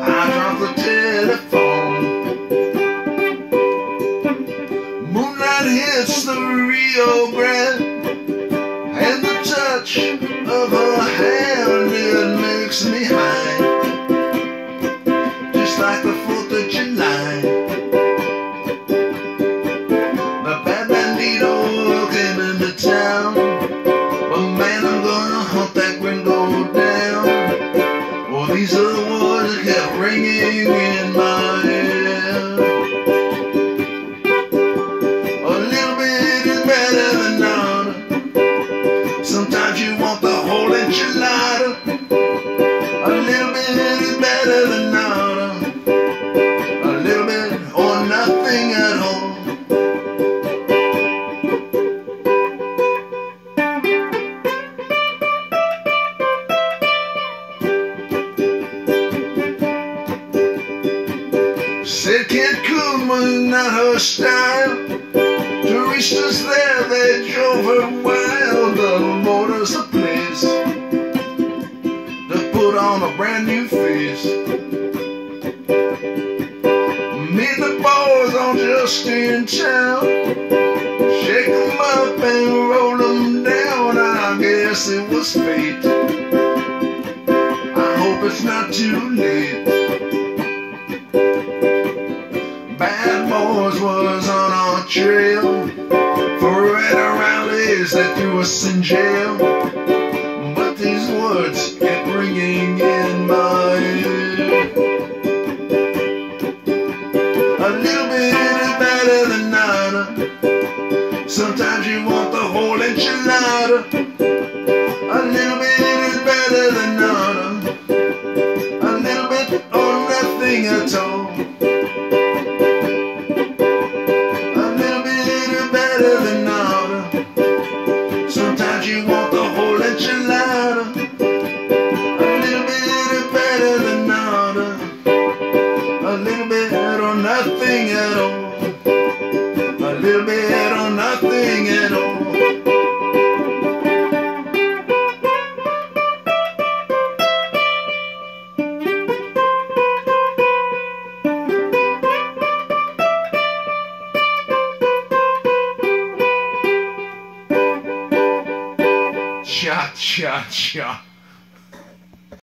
I the telephone. Moonlight hits the Rio Grande, and the touch of her hand it makes me high, just like the kept Said Cancun was not her style. Touristas there, they drove her wild. The motor's a place to put on a brand new face. Me and the boys on just in town. Shake 'em up and roll 'em down. I guess it was fate. I hope it's not too late. Us in jail. But these words kept ringing in my ear. A little bit is better than nada. Sometimes you want the whole enchilada. A little bit is better than nada. A little bit or nothing at all. Cha cha cha.